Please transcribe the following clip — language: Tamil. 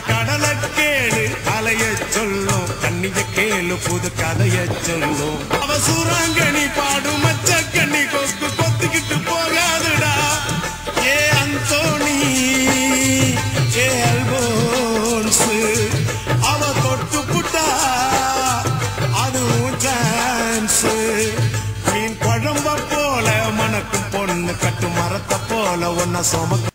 கடல கேளு அலைய சொல்லும் கண்ணிய கேளு புது கதைய சொல்லும். அவ சூறாங்கணி பாடும் மச்ச கண்ணி கொக்கு கொத்திக்கிட்டு போகாதுடா. ஏ அந்தோனி ஏ அல்போன்ஸ் அவ தொட்டு புட்டா அதுவும் சான்ஸ் மீன் குழம்ப போல மனக்கு பொண்ணு கட்டு மரத்தை போல ஒன்ன சுமக்க